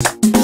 you.